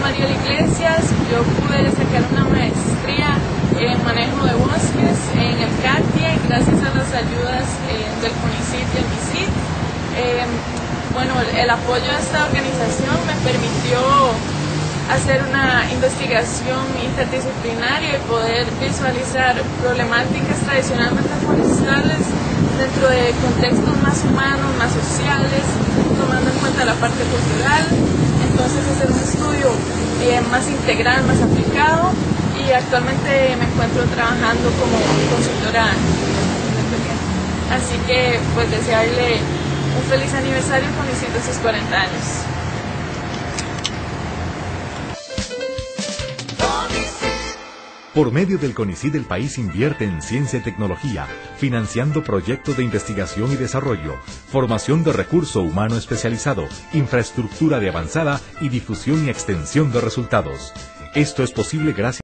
Mariel Iglesias. Yo pude sacar una maestría en manejo de bosques en el CATIE gracias a las ayudas eh, del CONICIT y el MISIT. Eh, bueno, el apoyo de esta organización me permitió hacer una investigación interdisciplinaria y poder visualizar problemáticas tradicionalmente forestales dentro de contextos más humanos, más sociales, más integral, más aplicado y actualmente me encuentro trabajando como consultora. Así que pues desearle un feliz aniversario con mis 140 años. Por medio del CONICID el país invierte en ciencia y tecnología, financiando proyectos de investigación y desarrollo, formación de recurso humano especializado, infraestructura de avanzada y difusión y extensión de resultados. Esto es posible gracias